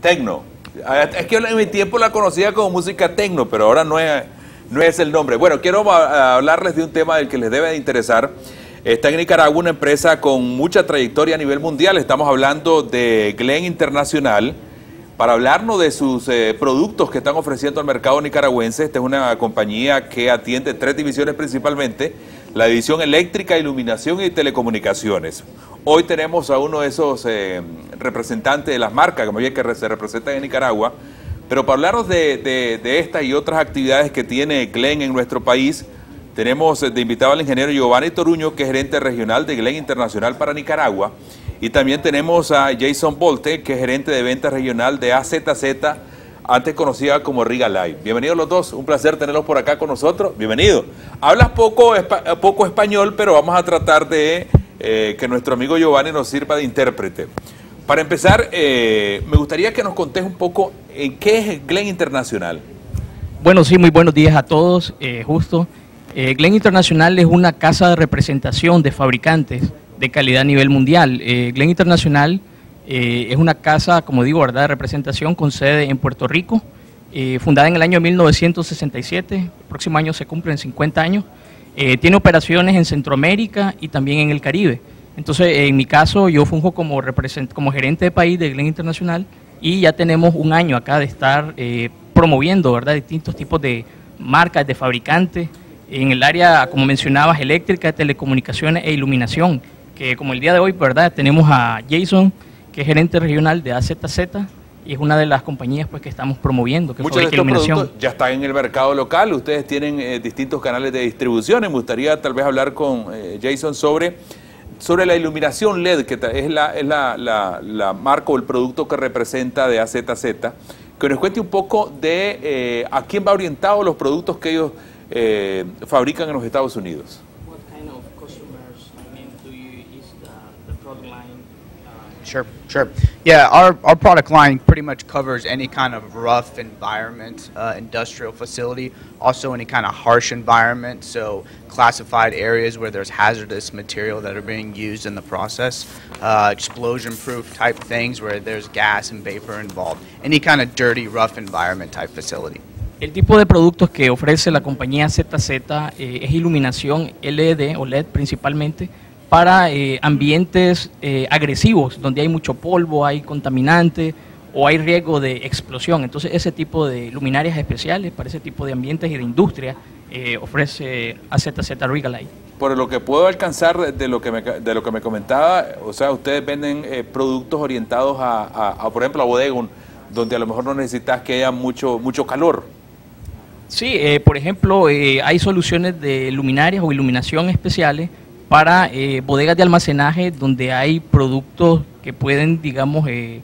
Tecno. Ah, Es que en mi tiempo la conocía como música tecno, pero ahora no es, no es el nombre. Bueno, quiero hablarles de un tema del que les debe de interesar. Está en Nicaragua una empresa con mucha trayectoria a nivel mundial. Estamos hablando de Glen Internacional. Para hablarnos de sus eh, productos que están ofreciendo al mercado nicaragüense, esta es una compañía que atiende tres divisiones principalmente, la división eléctrica, iluminación y telecomunicaciones. Hoy tenemos a uno de esos eh, representantes de las marcas, como bien que se representan en Nicaragua, pero para hablarnos de, de, estas y otras actividades que tiene Glen en nuestro país, tenemos de invitado al ingeniero Giovanni Toruño, que es gerente regional de Glen Internacional para Nicaragua. Y también tenemos a Jason Bolte, que es gerente de venta regional de AZZ, antes conocida como Riga Live. Bienvenidos los dos, un placer tenerlos por acá con nosotros. Bienvenido. Hablas poco, espa poco español, pero vamos a tratar de eh, que nuestro amigo Giovanni nos sirva de intérprete. Para empezar, eh, me gustaría que nos contés un poco en qué es Glen Internacional. Bueno, sí, muy buenos días a todos. Eh, justo, eh, Glen Internacional es una casa de representación de fabricantes de calidad a nivel mundial. Eh, Glen Internacional eh, es una casa, como digo, ¿verdad? de representación con sede en Puerto Rico, eh, fundada en el año 1967, el próximo año se cumplen 50 años. Tiene operaciones en Centroamérica y también en el Caribe. Entonces, en mi caso, yo funjo como, como gerente de país de Glen Internacional y ya tenemos un año acá de estar promoviendo ¿verdad? distintos tipos de marcas, de fabricantes, en el área, como mencionabas, eléctrica, telecomunicaciones e iluminación que como el día de hoy, ¿verdad? Tenemos a Jason, que es gerente regional de AZZ, y es una de las compañías pues, que estamos promoviendo, que Muchos de estos iluminación. productos ya están en el mercado local, ustedes tienen eh, distintos canales de distribución. Me gustaría tal vez hablar con eh, Jason sobre, sobre la iluminación LED, que es, la, es la, la- la marca o el producto que representa de AZZ. Que nos cuente un poco de eh, a quién va orientado los productos que ellos fabrican en los Estados Unidos. Sure, sure. Yeah, our, our product line pretty much covers any kind of rough environment, uh, industrial facility, also any kind of harsh environment, so classified areas where there's hazardous material that are being used in the process, uh, explosion proof type things where there's gas and vapor involved, any kind of dirty, rough environment type facility. El tipo de productos que ofrece la compañía ZZ eh, es iluminación LED o LED principalmente para eh, ambientes eh, agresivos, donde hay mucho polvo, hay contaminante o hay riesgo de explosión. Entonces ese tipo de luminarias especiales para ese tipo de ambientes y de industria eh, ofrece AZZ Regalite. Por lo que puedo alcanzar de- lo que me, de lo que me comentaba, o sea, ustedes venden eh, productos orientados a, a- a, por ejemplo, a bodegón, donde a lo mejor no necesitas que haya mucho, mucho calor. Sí, eh, por ejemplo, eh, hay soluciones de luminarias o iluminación especiales para eh, bodegas de almacenaje donde hay productos que pueden, digamos, eh,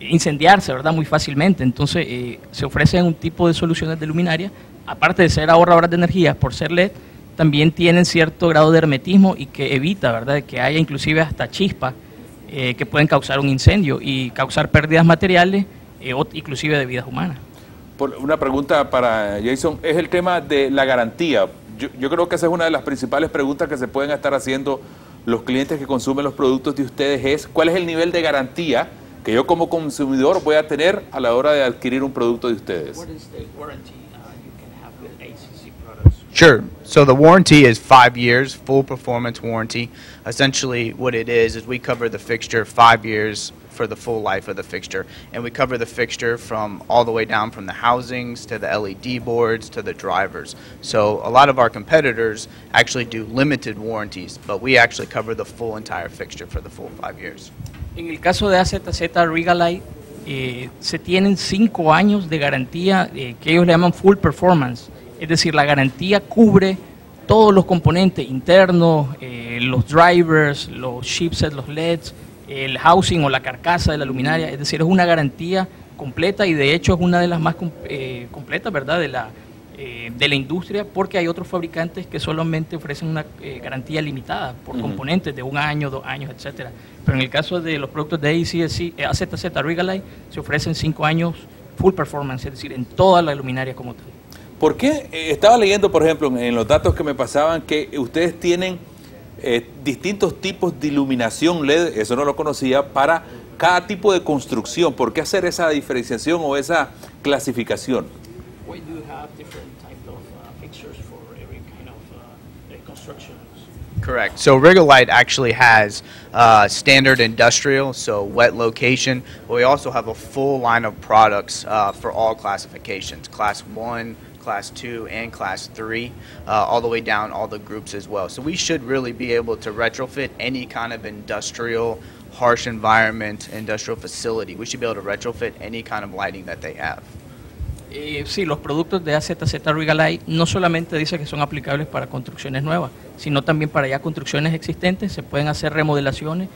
incendiarse, ¿verdad? Muy fácilmente. Entonces, eh, se ofrecen un tipo de soluciones de luminaria, aparte de ser ahorradoras de energía por ser LED, también tienen cierto grado de hermetismo y que evita, ¿verdad?, que haya inclusive hasta chispas que pueden causar un incendio y causar pérdidas materiales eh, o inclusive de vidas humanas. Por- una pregunta para Jason, es el tema de la garantía. Yo, yo creo que esa es una de las principales preguntas que se pueden estar haciendo los clientes que consumen los productos de ustedes, es cuál es el nivel de garantía que yo como consumidor voy a tener a la hora de adquirir un producto de ustedes. Sure. So the warranty is five years, full performance warranty. Essentially, what it is is we cover the fixture five years for the full life of the fixture, and we cover the fixture from all the way down from the housings to the LED boards to the drivers. So a lot of our competitors actually do limited warranties, but we actually cover the full entire fixture for the full five years. En el caso de AZZ Regalite, eh, se tienen cinco años de garantía eh, que ellos le llaman full performance. Es decir, la garantía cubre todos los componentes internos, eh, los drivers, los chipsets, los LEDs, el housing o la carcasa de la luminaria. Es decir, es una garantía completa y de hecho es una de las más com- eh, completas, ¿verdad?, de la, eh, de la industria, porque hay otros fabricantes que solamente ofrecen una eh, garantía limitada por componentes de un año, dos años, etcétera. Pero en el caso de los productos de ACSC, AZZ Regalite, se ofrecen cinco años full performance, es decir, en toda la luminaria como tal. ¿Por qué? Eh, estaba leyendo, por ejemplo, en, los datos que me pasaban, que ustedes tienen eh, distintos tipos de iluminación LED, eso no lo conocía, para cada tipo de construcción? ¿Por qué hacer esa diferenciación o esa clasificación? We do have different type of uh, fixtures for every kind of uh, constructions. Correct. So Rigolite actually has uh, standard industrial, so wet location, but we also have a full line of products uh, for all classifications, class 1, class 2, and class 3, uh, all the way down all the groups as well. So we should really be able to retrofit any kind of industrial, harsh environment, industrial facility. We should be able to retrofit any kind of lighting that they have. Eh, sí, los productos de AZZ Regalite no solamente dice que son aplicables para construcciones nuevas, sino también para ya construcciones existentes, se pueden hacer remodelaciones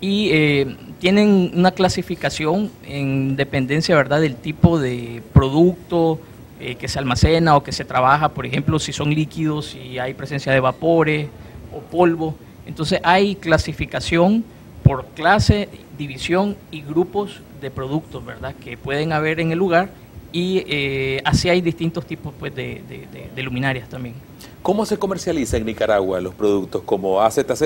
y eh, tienen una clasificación en dependencia verdad del tipo de producto eh, que se almacena o que se trabaja, por ejemplo, si son líquidos, si hay presencia de vapores o polvo. Entonces hay clasificación por clase, división y grupos de productos, ¿verdad? Que pueden haber en el lugar y eh, así hay distintos tipos pues, de, de, de, de, luminarias también. ¿Cómo se comercializa en Nicaragua los productos como AZZ?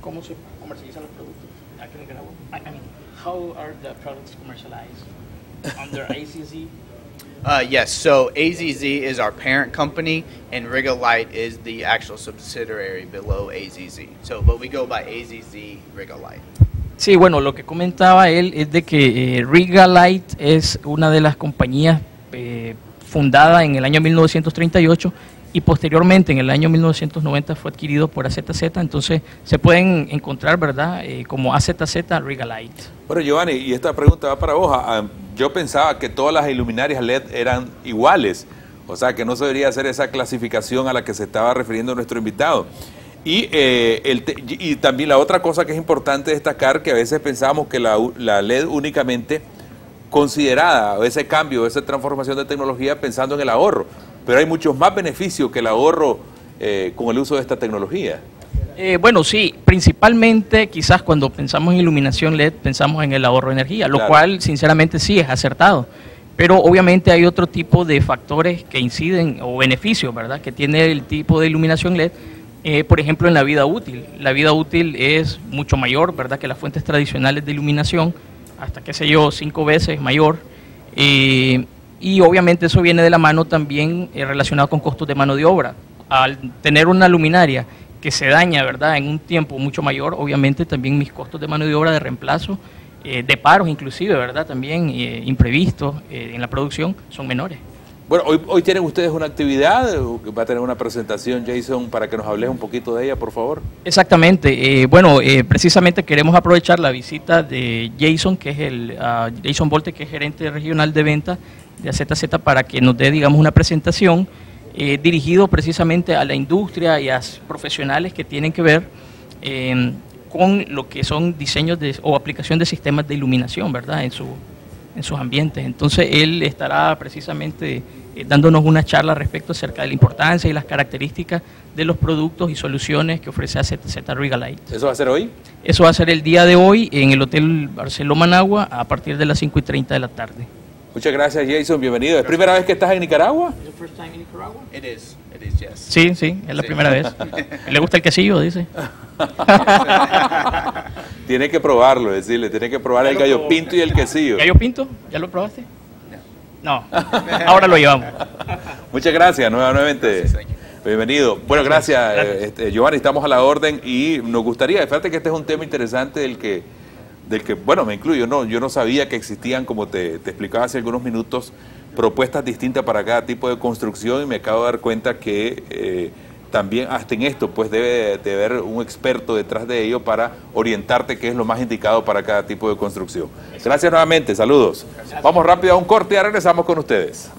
¿Cómo se comercializan los productos aquí en Nicaragua? I, mean, how are the products commercialized? Under ACZ? Uh, yes, so AZZ is our parent company, and Rigolite is the actual subsidiary below AZZ. So, but we go by AZZ Rigolite. Sí, bueno, lo que comentaba él es de que eh, Rigalite es una de las compañías eh, fundada en el año 1938 y posteriormente en el año 1990 fue adquirido por AZZ, entonces se pueden encontrar, ¿verdad?, eh, como AZZ Rigalite. Bueno, Giovanni, y esta pregunta va para vos. Yo pensaba que todas las iluminarias LED eran iguales, o sea, que no se debería hacer esa clasificación a la que se estaba refiriendo nuestro invitado. Y, eh, también la otra cosa que es importante destacar, que a veces pensamos que la, la, LED únicamente considerada, ese cambio, esa transformación de tecnología pensando en el ahorro, pero hay muchos más beneficios que el ahorro eh, con el uso de esta tecnología. Eh, bueno, sí, principalmente quizás cuando pensamos en iluminación LED pensamos en el ahorro de energía, lo claro. cual sinceramente sí es acertado. Pero obviamente hay otro tipo de factores que inciden o beneficios, ¿verdad?, que tiene el tipo de iluminación LED eh, por ejemplo, en la vida útil. La vida útil es mucho mayor, ¿verdad?, que las fuentes tradicionales de iluminación, hasta, qué sé yo, cinco veces mayor. Eh, y obviamente eso viene de la mano también eh, relacionado con costos de mano de obra. Al tener una luminaria que se daña, ¿verdad?, en un tiempo mucho mayor, obviamente también mis costos de mano de obra de reemplazo, de paros inclusive, ¿verdad?, también imprevistos en la producción son menores. Bueno, hoy, hoy, tienen ustedes una actividad, va a tener una presentación, Jason, para que nos hables un poquito de ella, por favor. Exactamente. Eh, bueno, eh, precisamente queremos aprovechar la visita de Jason, que es el uh, Jason Volte, que es gerente regional de venta de AZZ, para que nos dé, digamos, una presentación eh, dirigido precisamente a la industria y a profesionales que tienen que ver em, con lo que son diseños de, o aplicación de sistemas de iluminación, ¿verdad? En su en sus ambientes. Entonces él estará precisamente eh, dándonos una charla respecto acerca de la importancia y las características de los productos y soluciones que ofrece AZZ Regalite. ¿Eso va a ser hoy? Eso va a ser el día de hoy en el Hotel Barceló Managua a partir de las 5 y 30 de la tarde. Muchas gracias Jason, bienvenido. ¿Es primera vez que estás en Nicaragua? Sí, sí, es la sí. primera vez. ¿Le gusta el quesillo? Dice. tiene que probarlo, decirle, tiene que probar el gallo pinto y el quesillo. ¿Gallo pinto? ¿Ya lo probaste? No. Ahora lo llevamos. Muchas gracias nuevamente. Bienvenido. Bueno, gracias, gracias. Este, Giovanni, estamos a la orden y nos gustaría, fíjate que este es un tema interesante del que, del que bueno, me incluyo, no, yo no sabía que existían, como te, te explicaba hace algunos minutos, propuestas distintas para cada tipo de construcción y me acabo de dar cuenta que eh, también hasta en esto pues debe de haber un experto detrás de ello para orientarte qué es lo más indicado para cada tipo de construcción. Gracias nuevamente, saludos. Vamos rápido a un corte y regresamos con ustedes.